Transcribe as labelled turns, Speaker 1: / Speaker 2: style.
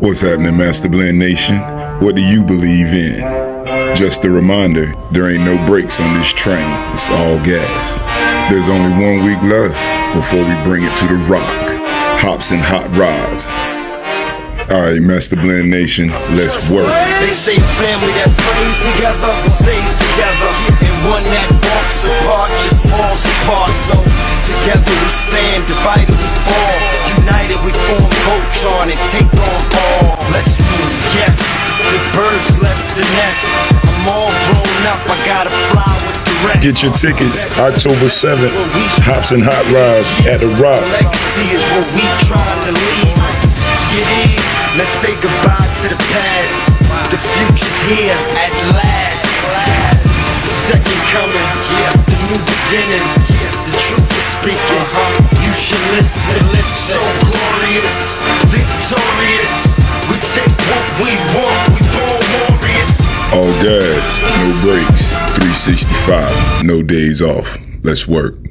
Speaker 1: What's happening, Master Blend Nation? What do you believe in? Just a reminder, there ain't no brakes on this train. It's all gas. There's only one week left before we bring it to the rock. Hops and hot rods. Alright, Master Blend Nation, let's work.
Speaker 2: They say family that prays together stays together, and one that walks apart just falls apart. So together we stand, divided we fall, united we form Voltron and take on up, I gotta fly with the rest.
Speaker 1: Get your tickets October 7th. Hops and hot rods at the rock.
Speaker 2: Legacy is what we trying to leave. Get in, let's say goodbye to the past. The future's here at last. The second coming, yeah. The new beginning, yeah. The truth is speaking. Uh-huh. You should listen, listen. So glorious, victorious.
Speaker 1: All gas, no brakes, 365, no days off. Let's work.